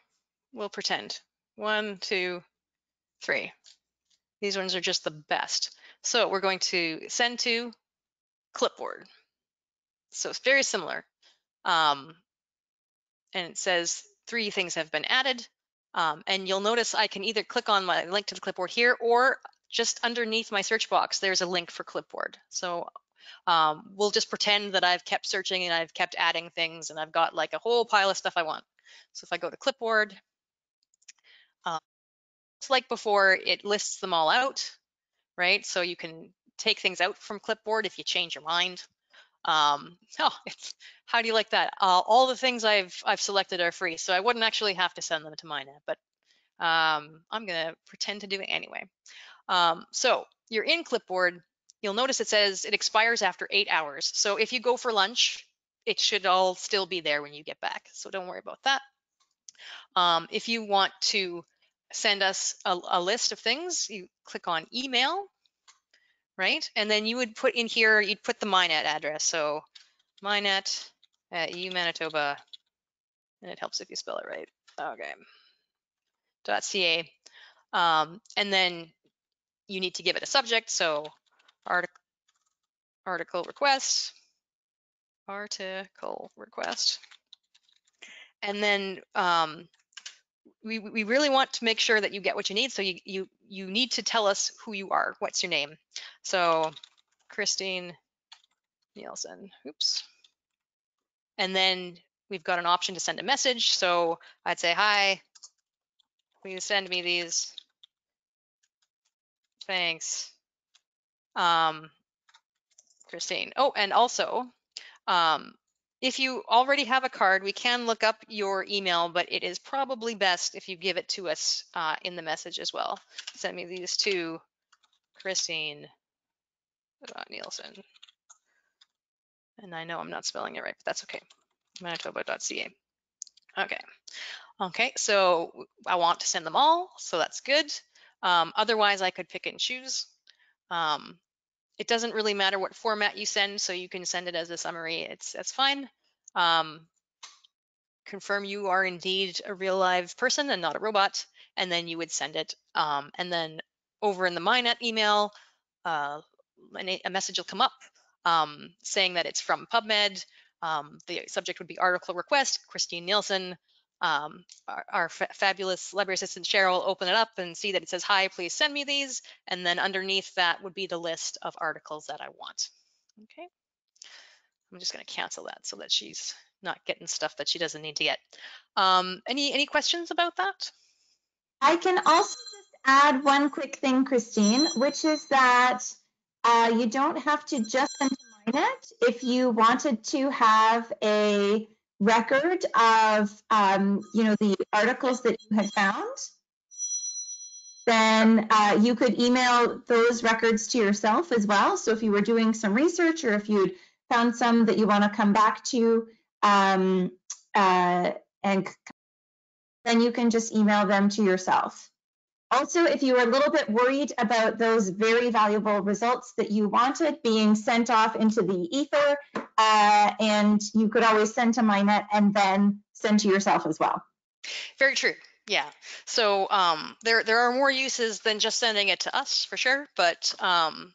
S2: we'll pretend. One, two, three. These ones are just the best. So we're going to send to clipboard. So it's very similar. Um, and it says three things have been added. Um, and you'll notice I can either click on my link to the clipboard here or just underneath my search box, there's a link for clipboard. So um, we'll just pretend that I've kept searching and I've kept adding things and I've got like a whole pile of stuff I want. So if I go to clipboard, uh, it's like before, it lists them all out, right? So you can take things out from clipboard if you change your mind. Um, oh, how do you like that? Uh, all the things I've I've selected are free, so I wouldn't actually have to send them to MHIKNET, but um, I'm gonna pretend to do it anyway. Um, so you're in clipboard. You'll notice it says it expires after eight hours. So if you go for lunch, it should all still be there when you get back. So don't worry about that. Um, if you want to send us a, a list of things, you click on email, right? And then you would put in here, you'd put the MHIKNET address. So MHIKNET at U Manitoba, and it helps if you spell it right. Okay. Dot .ca. Um, and then you need to give it a subject. So article, article request, article request. And then um, we, we really want to make sure that you get what you need. So you, you, you need to tell us who you are. What's your name? So Christine Neilson, oops. And then we've got an option to send a message. So I'd say, hi, please send me these. Thanks. Um, Christine. Oh, and also, um, if you already have a card, we can look up your email, but it is probably best if you give it to us uh, in the message as well. Send me these to Christine Neilson. And I know I'm not spelling it right, but that's okay. Manitoba.ca. Okay. Okay, so I want to send them all, so that's good. Um, otherwise, I could pick and choose. Um, it doesn't really matter what format you send, so you can send it as a summary. It's that's fine. Um, confirm you are indeed a real live person and not a robot, and then you would send it. Um, and then over in the MHIKNET email, uh, a message will come up um, saying that it's from PubMed. Um, the subject would be article request, Christine Neilson. Um, our, our fabulous library assistant Cheryl will open it up and see that it says, hi, please send me these. And then underneath that would be the list of articles that I want. Okay. I'm just going to cancel that so that she's not getting stuff that she doesn't need to get. Um, any any questions about that?
S1: I can also just add one quick thing, Christine, which is that uh, you don't have to just undermine it. If you wanted to have a record of, um, you know, the articles that you had found, then uh, you could email those records to yourself as well. So if you were doing some research or if you'd found some that you want to come back to, um, uh, and then you can just email them to yourself. Also, if you were a little bit worried about those very valuable results that you wanted being sent off into the ether, uh, and you could always send to MHIKNET and then send to yourself as well.
S2: Very true. Yeah. So um, there there are more uses than just sending it to us for sure. But um,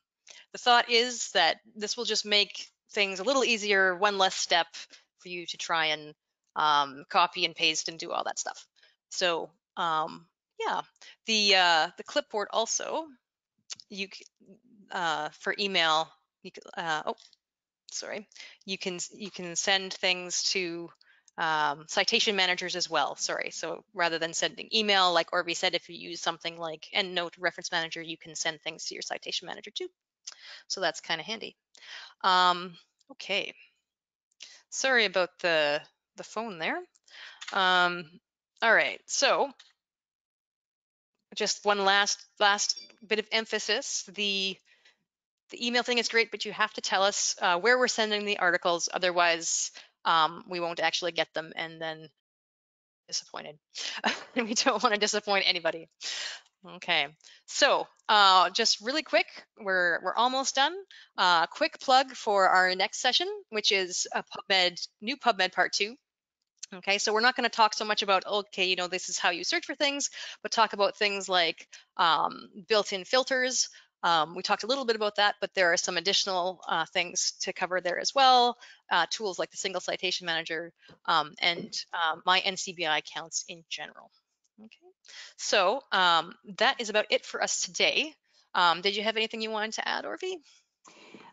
S2: the thought is that this will just make things a little easier, one less step for you to try and um, copy and paste and do all that stuff. So um, yeah, the uh, the clipboard also you uh, for email. You, uh, oh, sorry. You can you can send things to um, citation managers as well. Sorry. So rather than sending email, like Orvie said, if you use something like EndNote Reference Manager, you can send things to your citation manager too. So that's kind of handy. Um, okay. Sorry about the the phone there. Um, all right. So just one last last bit of emphasis. The the email thing is great, but you have to tell us uh, where we're sending the articles. Otherwise, um, we won't actually get them and then disappointed. we don't want to disappoint anybody. Okay, so uh, just really quick, we're we're almost done. Uh, quick plug for our next session, which is a PubMed new PubMed Part Two. Okay, so we're not going to talk so much about, okay, you know, this is how you search for things, but talk about things like um, built-in filters. Um, we talked a little bit about that, but there are some additional uh, things to cover there as well. Uh, tools like the single citation manager um, and uh, my NCBI counts in general. Okay, so um, that is about it for us today. Um, did you have anything you wanted to add, Orvie?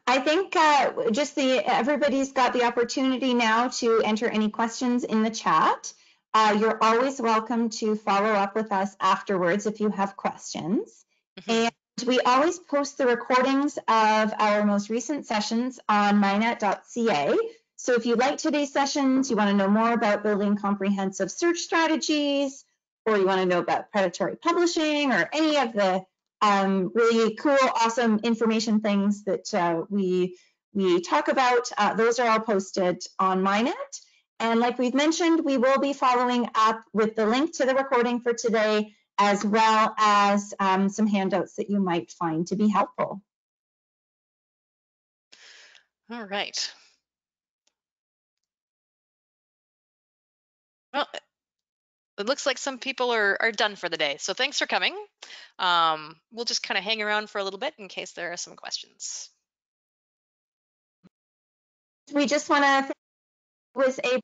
S1: I think uh, just the everybody's got the opportunity now to enter any questions in the chat. Uh, you're always welcome to follow up with us afterwards if you have questions. Mm-hmm. And we always post the recordings of our most recent sessions on mhiknet.ca. So if you like today's sessions, you want to know more about building comprehensive search strategies, or you want to know about predatory publishing or any of the um, really cool, awesome information things that uh, we we talk about. Uh, those are all posted on MHIKNET. And like we've mentioned, we will be following up with the link to the recording for today, as well as um, some handouts that you might find to be helpful.
S2: All right. Well, it looks like some people are, are done for the day. So thanks for coming. Um, we'll just kind of hang around for a little bit in case there are some questions.
S1: We just want to was a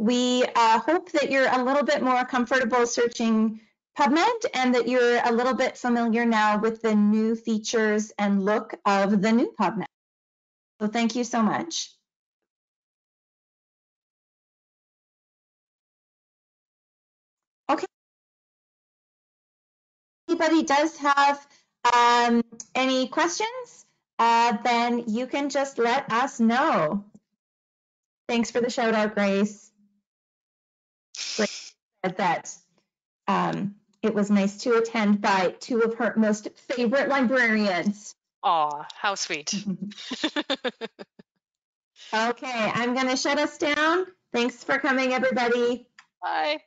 S1: we uh, hope that you're a little bit more comfortable searching PubMed and that you're a little bit familiar now with the new features and look of the new PubMed. So thank you so much. Okay. Anybody does have um, any questions, uh, then you can just let us know. Thanks for the shout out, Grace. Said that um, it was nice to attend by two of her most favorite librarians.
S2: Aw, how sweet.
S1: Okay, I'm going to shut us down. Thanks for coming, everybody.
S2: Bye.